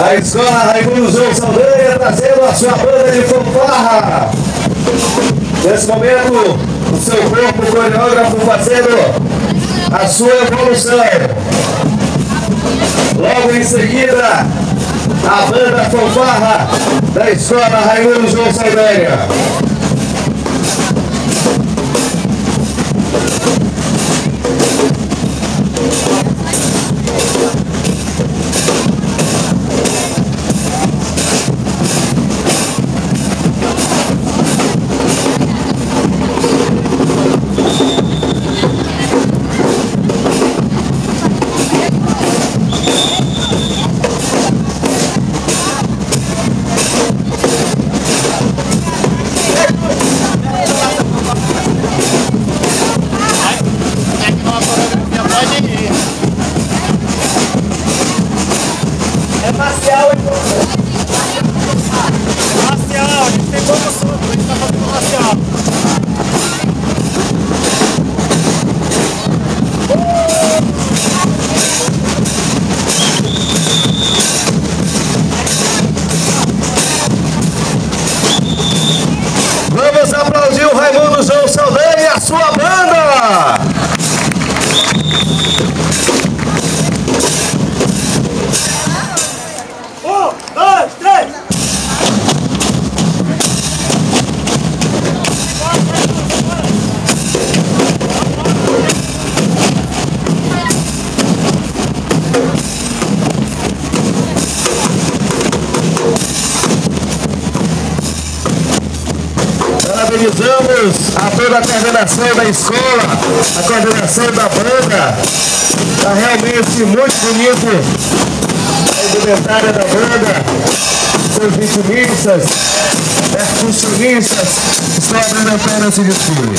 A escola Raimundo João Saldanha trazendo a sua banda de fanfarra. Nesse momento, o seu corpo coreógrafo fazendo a sua evolução. Logo em seguida, a banda fanfarra da escola Raimundo João Saldanha. Marcial, Parabenizamos a toda a coordenação da escola, a coordenação da banda. Está realmente muito bonito a indumentária da banda. Seus vitimistas, percussionistas estão apenas esse desfile.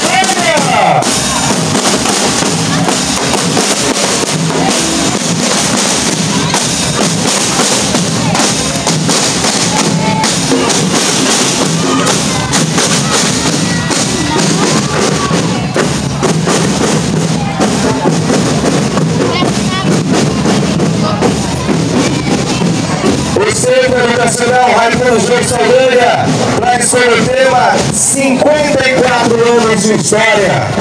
Educacional Raimundo João Saldanha traz tema 54 anos de história.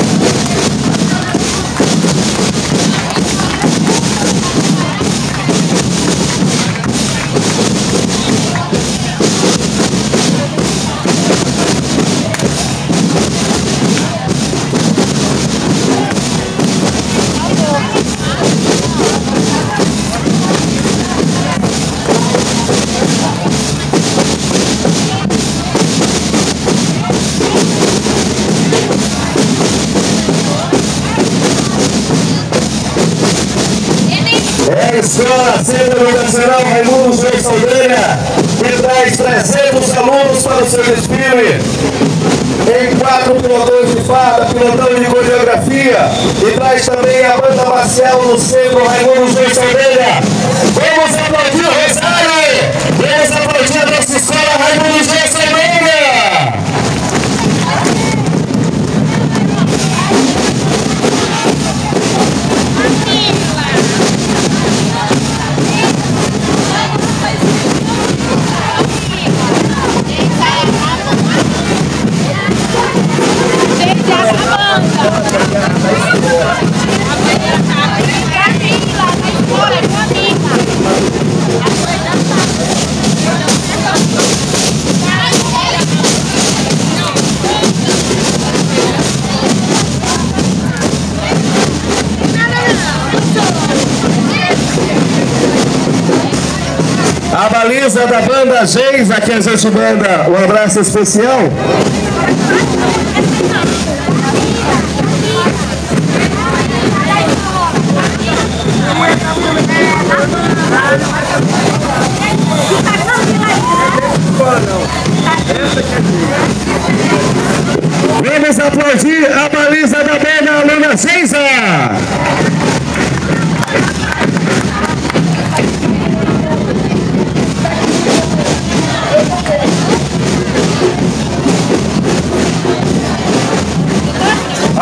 É a escola Centro Educacional Raimundo João Saldanha que traz 300 alunos para o seu desfile. Tem quatro pilotões de farda, pilotão de coreografia. E traz também a banda marcial no centro, Raimundo José Saldanha. Vamos aplaudir o Rosário! Baliza da banda Geis, aqui a gente manda um abraço especial. Vamos aplaudir a baliza da banda Aluna Geisa.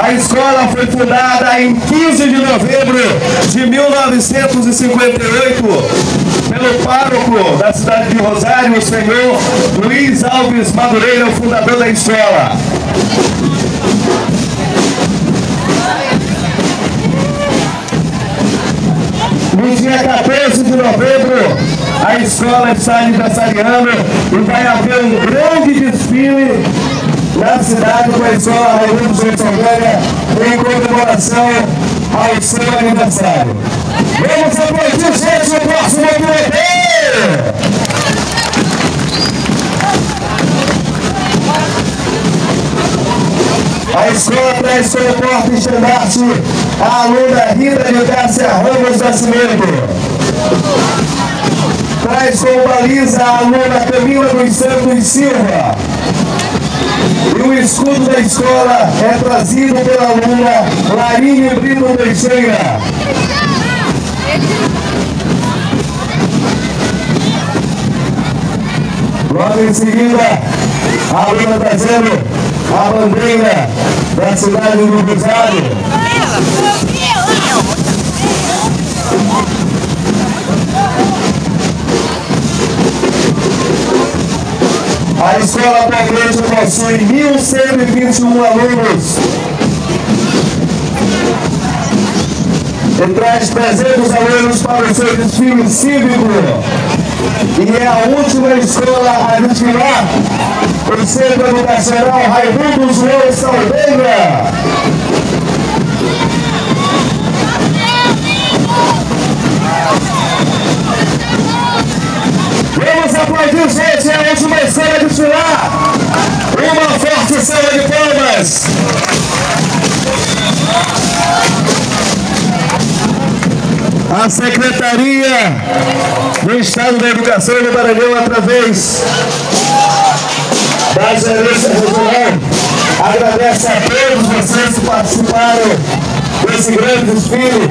A escola foi fundada em 15 de novembro de 1958 pelo pároco da cidade de Rosário, o senhor Luiz Alves Madureira, o fundador da escola. No dia 14 de novembro, a escola está aniversariando e vai haver um grande desfile na cidade com a escola Raimundo Saldanha em comemoração ao seu aniversário. Vamos aplaudir, gente, o próximo diretor! A escola como porta estandarte a aluna Rita de Cássia Ramos Nascimento. Traz como baliza a aluna Camila dos Santos Silva. E o escudo da escola é trazido pela aluna Larine Brito Teixeira. Logo em seguida, a aluna trazendo a bandeira da cidade do Rosário. A escola atualmente possui 1.121 alunos. E traz 300 alunos para o seu desfile cívico. E é a última escola a desfilar o Centro Educacional Raimundo João Saldanha. A Secretaria do Estado da Educação do Maranhão, através da gerência regional, agradece a todos vocês que participaram desse grande desfile.